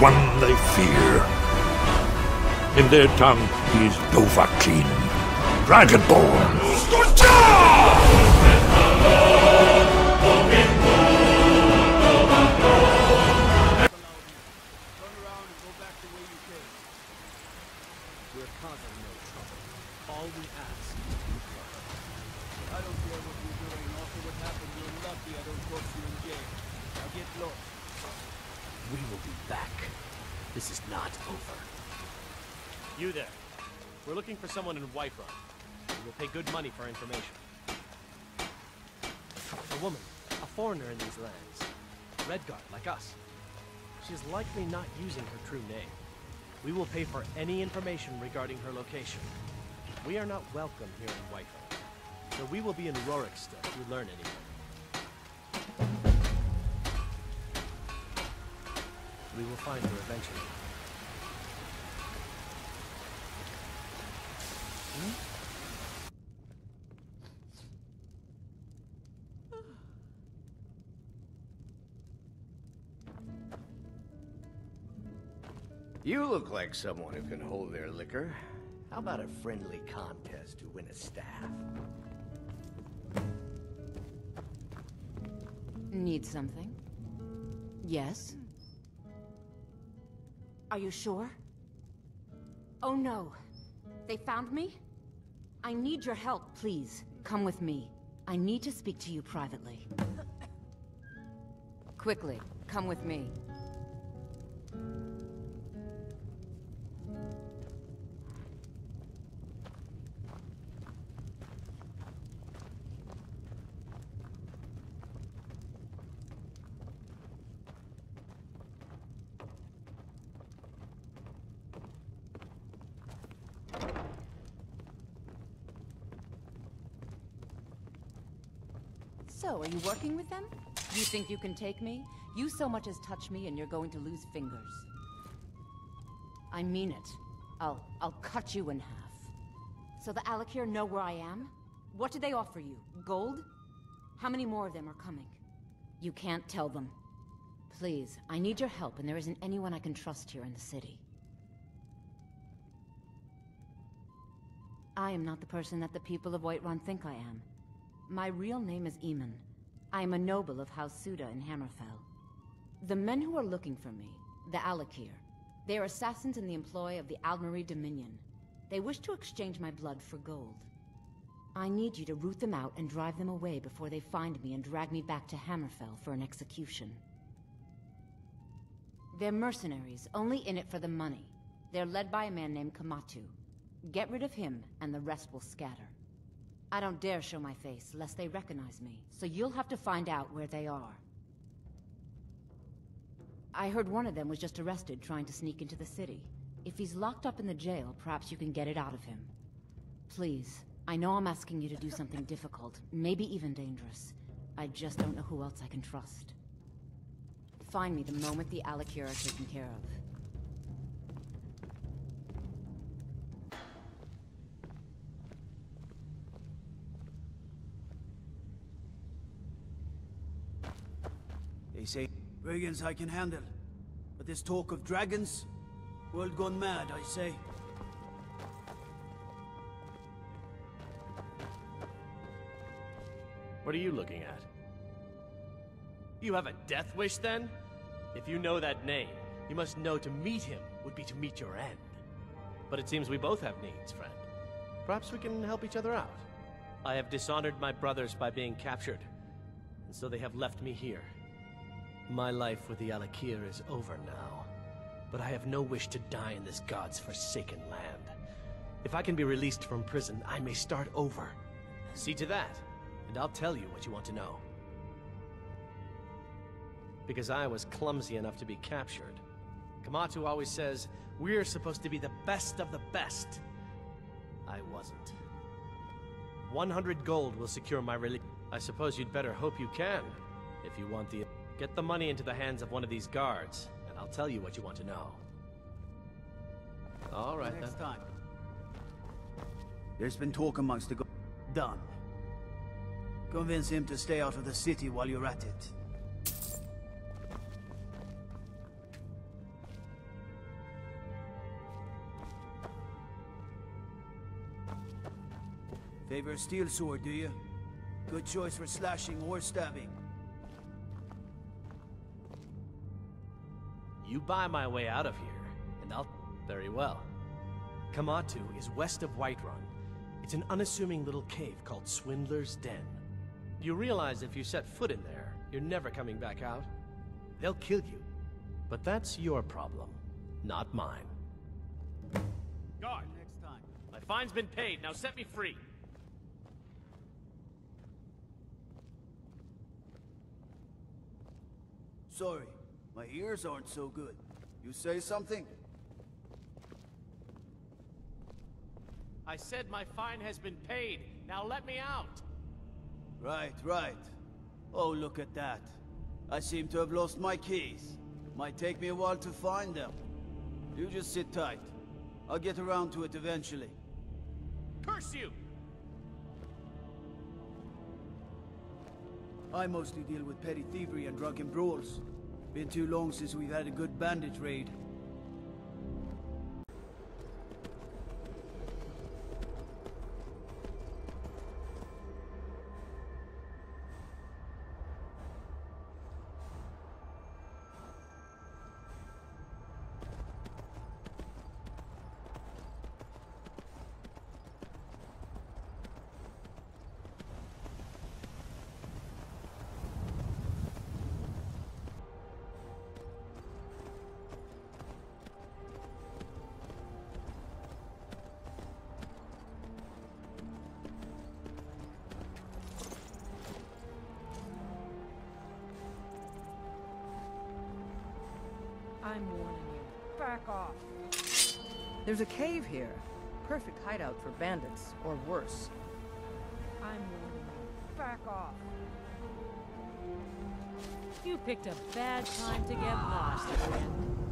one they fear. In their tongue, he is Dovahkiin, Dragonborn. We're looking for someone in Whiterun. We will pay good money for information. A woman, a foreigner in these lands. Redguard, like us. She is likely not using her true name. We will pay for any information regarding her location. We are not welcome here in Whiterun, so we will be in Rorikstead if you learn anything. We will find her eventually. You look like someone who can hold their liquor. How about a friendly contest to win a staff? Need something? Yes? Are you sure? Oh no. They found me? I need your help, please. Come with me. I need to speak to you privately. Quickly, come with me. You working with them? You think you can take me? You so much as touch me and you're going to lose fingers. I mean it. I'll... I'll cut you in half. So the Alik'r know where I am? What did they offer you? Gold? How many more of them are coming? You can't tell them. Please, I need your help and there isn't anyone I can trust here in the city. I am not the person that the people of Whiterun think I am. My real name is Iman. I am a noble of House Suda in Hammerfell. The men who are looking for me, the Alik'r, they are assassins in the employ of the Aldmeri Dominion. They wish to exchange my blood for gold. I need you to root them out and drive them away before they find me and drag me back to Hammerfell for an execution. They're mercenaries, only in it for the money. They're led by a man named Kematu. Get rid of him, and the rest will scatter. I don't dare show my face, lest they recognize me, so you'll have to find out where they are. I heard one of them was just arrested trying to sneak into the city. If he's locked up in the jail, perhaps you can get it out of him. Please, I know I'm asking you to do something difficult, maybe even dangerous. I just don't know who else I can trust. Find me the moment the Alik'r are taken care of. Say brigands I can handle. But this talk of dragons? World gone mad, I say. What are you looking at? You have a death wish then? If you know that name, you must know to meet him would be to meet your end. But it seems we both have needs, friend. Perhaps we can help each other out. I have dishonored my brothers by being captured, and so they have left me here. My life with the Alik'r is over now, but I have no wish to die in this god's forsaken land. If I can be released from prison, I may start over. See to that, and I'll tell you what you want to know. Because I was clumsy enough to be captured. Kematu always says, we're supposed to be the best of the best. I wasn't. 100 gold will secure my release. I suppose you'd better hope you can, if you want the... Get the money into the hands of one of these guards, and I'll tell you what you want to know. All right, Next then. time. There's been talk amongst the... Done. Convince him to stay out of the city while you're at it. Favor steel sword, do you? Good choice for slashing or stabbing. You buy my way out of here, and I'll... Very well. Kematu is west of Whiterun. It's an unassuming little cave called Swindler's Den. You realize if you set foot in there, you're never coming back out? They'll kill you. But that's your problem, not mine. Guard! Next time. My fine's been paid, now set me free! Sorry, my ears aren't so good. You say something? I said my fine has been paid. Now let me out! Right, right. Oh, look at that. I seem to have lost my keys. Might take me a while to find them. You just sit tight. I'll get around to it eventually. Curse you! I mostly deal with petty thievery and drunken brawls. Been too long since we've had a good bandit raid. I'm warning you. Back off. There's a cave here. Perfect hideout for bandits, or worse. I'm warning you. Back off. You picked a bad time to get lost, friend.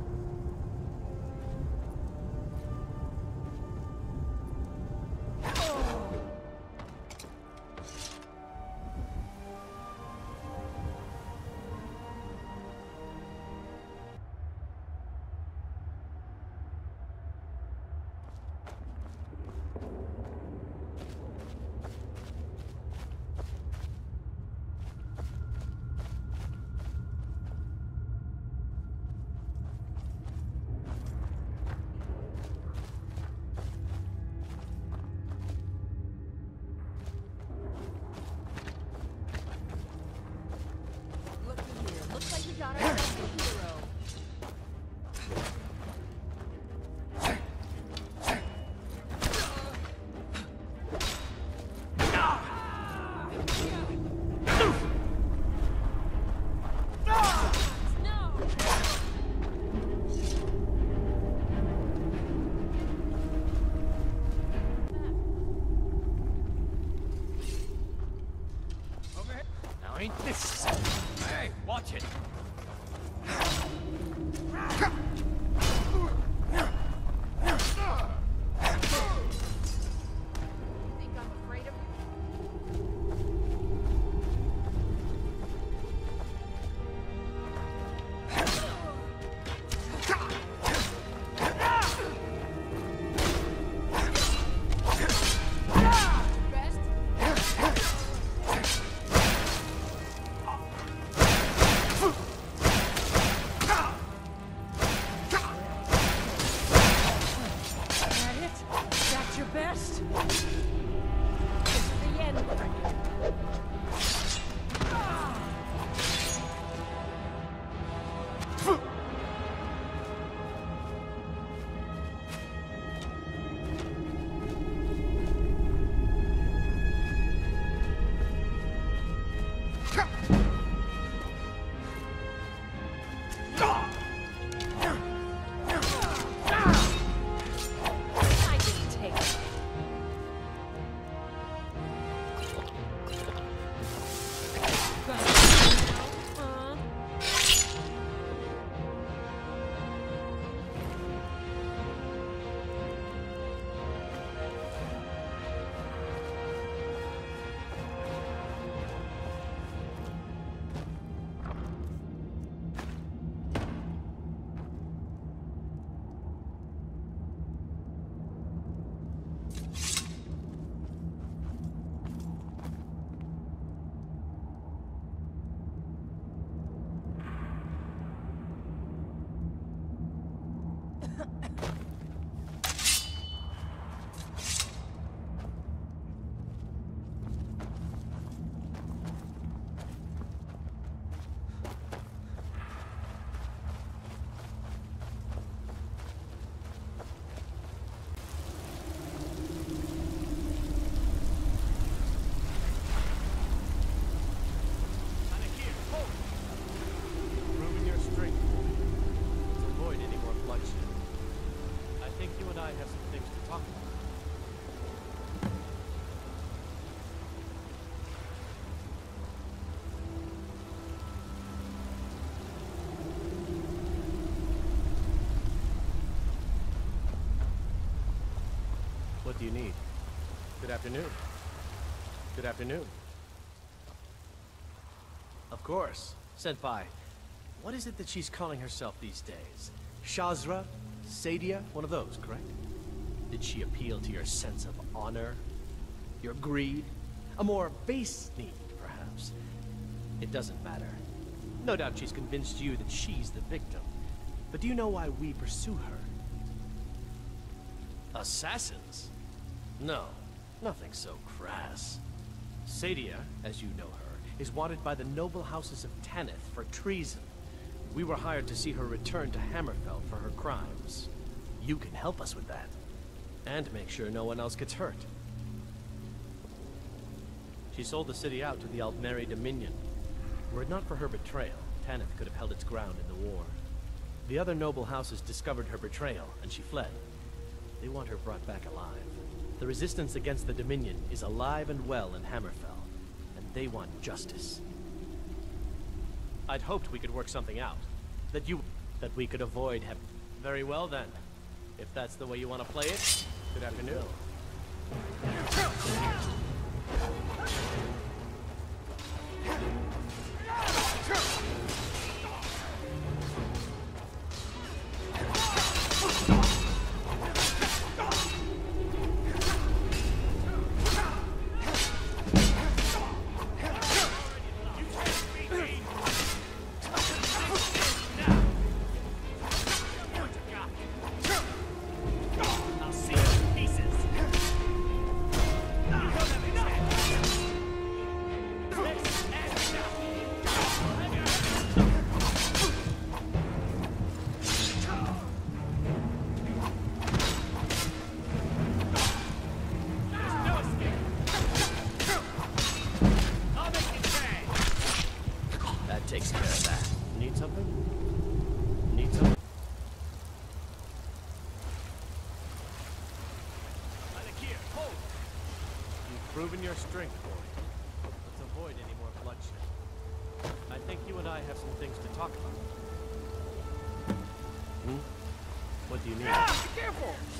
Ain't this... What do you need? Good afternoon. Good afternoon. Of course. Senpai, what is it that she's calling herself these days? Shazra? Saadia? One of those, correct? Did she appeal to your sense of honor? Your greed? A more base need, perhaps? It doesn't matter. No doubt she's convinced you that she's the victim. But do you know why we pursue her? Assassins? No, nothing so crass. Saadia, as you know her, is wanted by the noble houses of Taneth for treason. We were hired to see her return to Hammerfell for her crimes. You can help us with that. And make sure no one else gets hurt. She sold the city out to the Aldmeri Dominion. Were it not for her betrayal, Taneth could have held its ground in the war. The other noble houses discovered her betrayal, and she fled. They want her brought back alive. The resistance against the Dominion is alive and well in Hammerfell, and they want justice. I'd hoped we could work something out. That you... that we could avoid have... Very well then. If that's the way you want to play it, good afternoon. Takes care of that. Need something? Need something? You've proven your strength, boy. Let's avoid any more bloodshed. I think you and I have some things to talk about. Hmm? What do you need? Show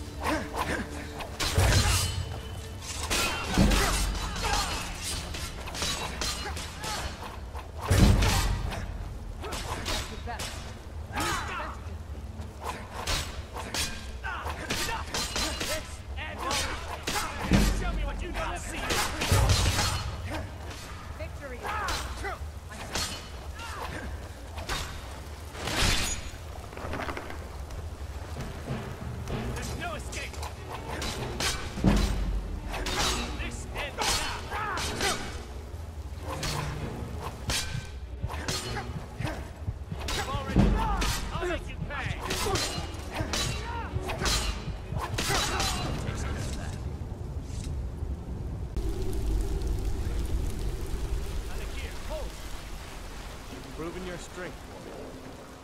Your strength, boy.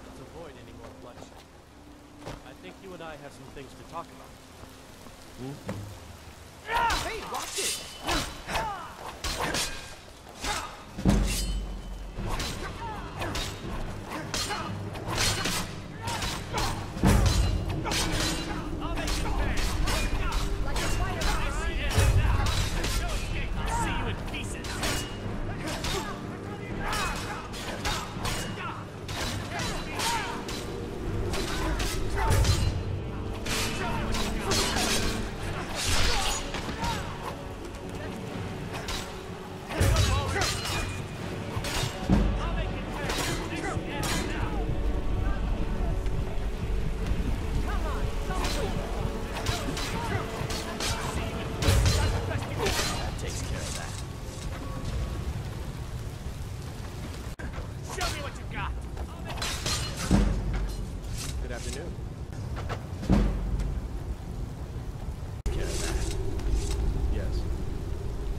Let's avoid any more bloodshed. I think you and I have some things to talk about. Hey, afternoon. Yes.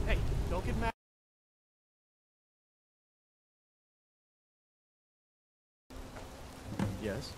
Hey, don't get mad. Yes.